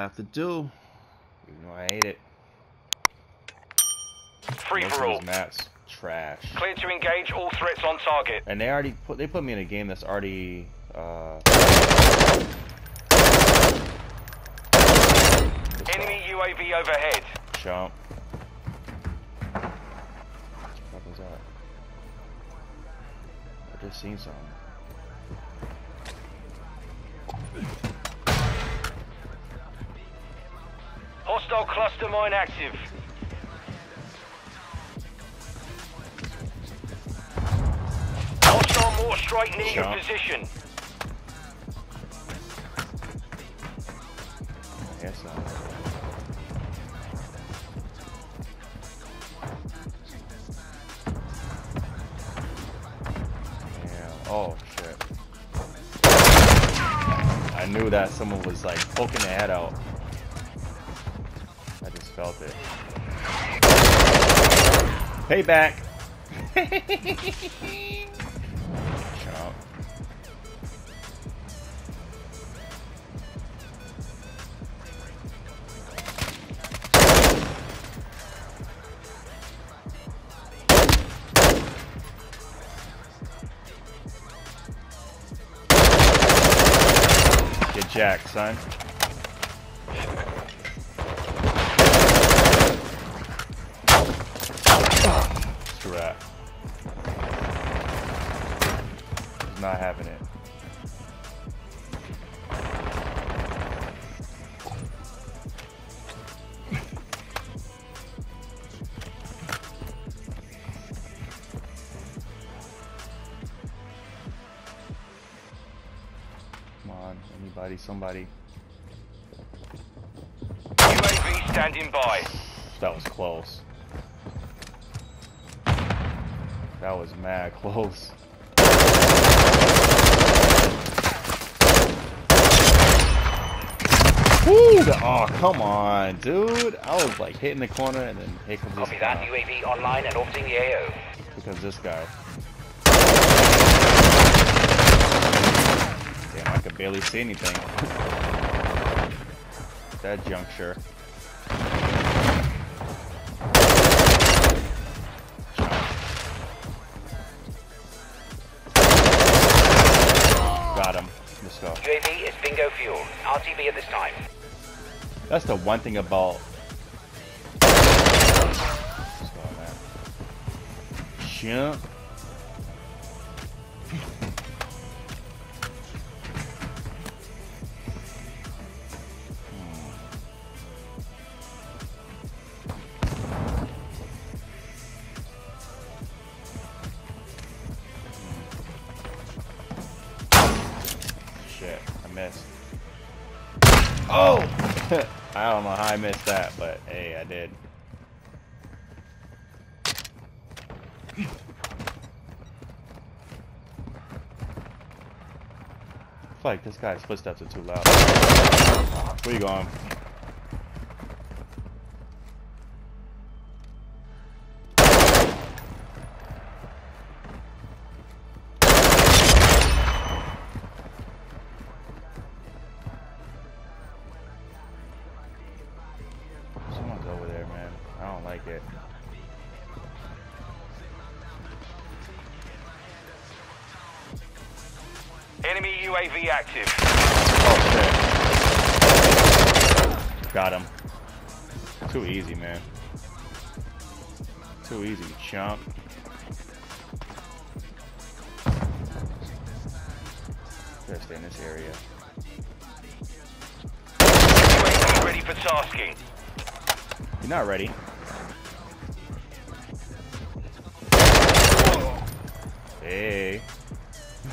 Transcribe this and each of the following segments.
map will have to do. Even though I hate it. Free Most for of all. these maps trash. Clear to engage all threats on target. And they already put they put me in a game that's already uh Enemy UAV overhead. jump. What was that? I just seen something. Hostile cluster mine active. Hostile mortar strike near your Sure. position. Yes, Yeah. Oh shit. I knew that someone was like poking their head out. Just felt it. Payback. Shut up. Get jacked, son. He's not having it. Come on, anybody, somebody. UAV standing by. That was close. That was mad close. Woo! Oh, come on, dude. I was like hitting the corner and then here comes this Copy that. UAV online and orbiting the AO. Comes this guy. Damn, I could barely see anything. That juncture. Got him. Let's go. UAV is bingo fuel. RTB at this time. That's the one thing about. Let's go, man. Jump. I missed. Oh! I don't know how I missed that, but hey, I did. I feel like this guy's footsteps are too loud. Where you going? Don't like it. Enemy UAV active. Oh. Got him. Too easy, man. Too easy, chump. Gotta stay in this area. UAV ready for tasking. You're not ready. Hey.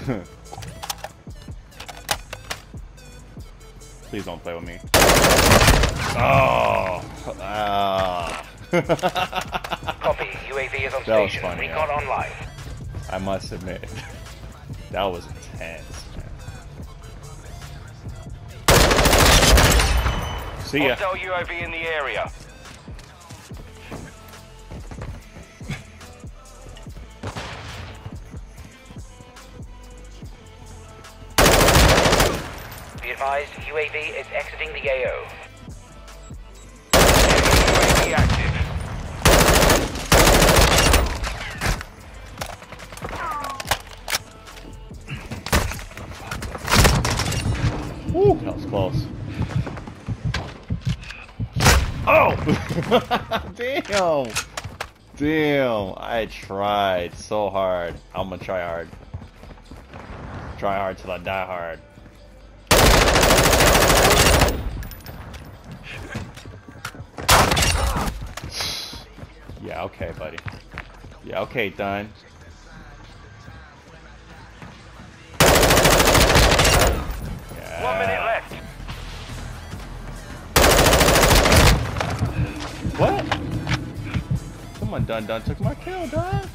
Please don't play with me. Oh. Ah. Copy. UAV is on That was station. funny, Recon yeah. online. I must admit, that was intense. Man. See ya. Hostile UAV in the area. Advised, UAV is exiting the AO. UAV active. Woo, that was close. Oh! Damn! Damn, I tried so hard. I'm gonna try hard. Try hard till I die hard. Yeah, okay, buddy. Yeah, okay, done. One minute left. What? Someone done done took my kill, done.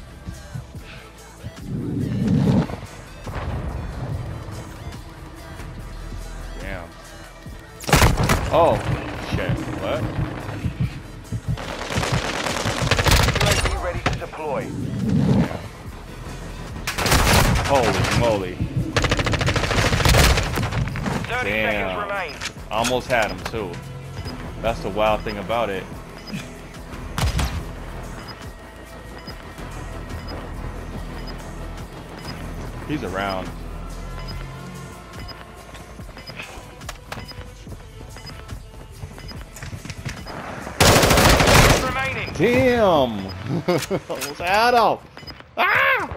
Oh, shit. What? UAV ready to deploy. Yeah. Holy moly. 30 Damn. seconds remain. Almost had him too. That's the wild thing about it. He's around. Damn! Almost had him! Ah!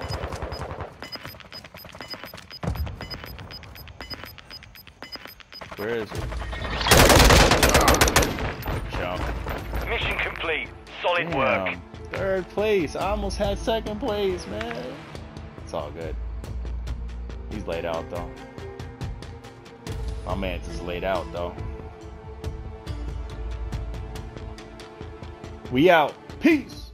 Where is he? Good job. Mission complete. Solid work. Third place. I almost had second place, man. It's all good. He's laid out though. My man's is laid out though. We out. Peace.